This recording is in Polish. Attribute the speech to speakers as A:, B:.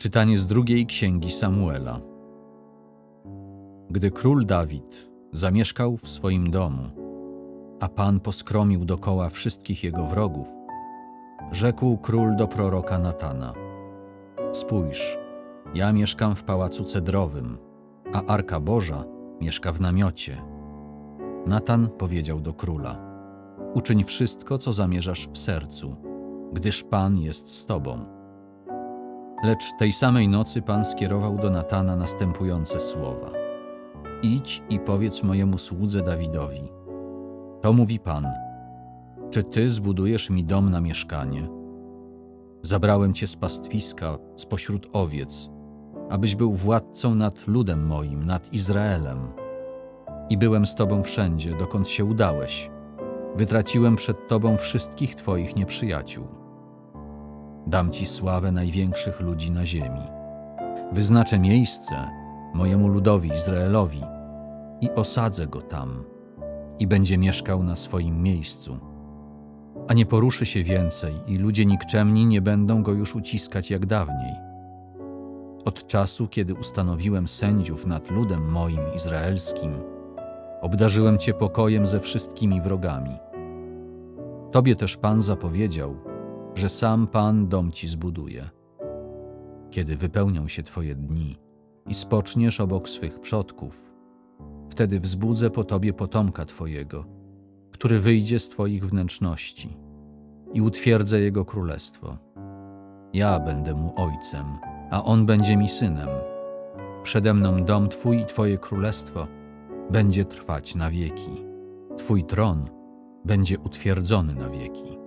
A: Czytanie z drugiej księgi Samuela. Gdy król Dawid zamieszkał w swoim domu, a Pan poskromił dokoła wszystkich jego wrogów, rzekł król do proroka Natana: Spójrz, ja mieszkam w pałacu cedrowym, a arka Boża mieszka w namiocie. Natan powiedział do króla: Uczyń wszystko, co zamierzasz w sercu, gdyż Pan jest z tobą. Lecz tej samej nocy Pan skierował do Natana następujące słowa: Idź i powiedz mojemu słudze Dawidowi. To mówi Pan: Czy ty zbudujesz mi dom na mieszkanie? Zabrałem cię z pastwiska, spośród owiec, abyś był władcą nad ludem moim, nad Izraelem. I byłem z tobą wszędzie, dokąd się udałeś. Wytraciłem przed tobą wszystkich twoich nieprzyjaciół. Dam ci sławę największych ludzi na ziemi. Wyznaczę miejsce mojemu ludowi Izraelowi i osadzę go tam i będzie mieszkał na swoim miejscu. A nie poruszy się więcej i ludzie nikczemni nie będą go już uciskać jak dawniej. Od czasu, kiedy ustanowiłem sędziów nad ludem moim izraelskim, obdarzyłem cię pokojem ze wszystkimi wrogami. Tobie też Pan zapowiedział, że sam Pan dom ci zbuduje. Kiedy wypełnią się Twoje dni i spoczniesz obok swych przodków, wtedy wzbudzę po Tobie potomka Twojego, który wyjdzie z Twoich wnętrzności i utwierdzę Jego królestwo. Ja będę mu ojcem, a on będzie mi synem. Przede mną dom Twój i Twoje królestwo będzie trwać na wieki. Twój tron będzie utwierdzony na wieki.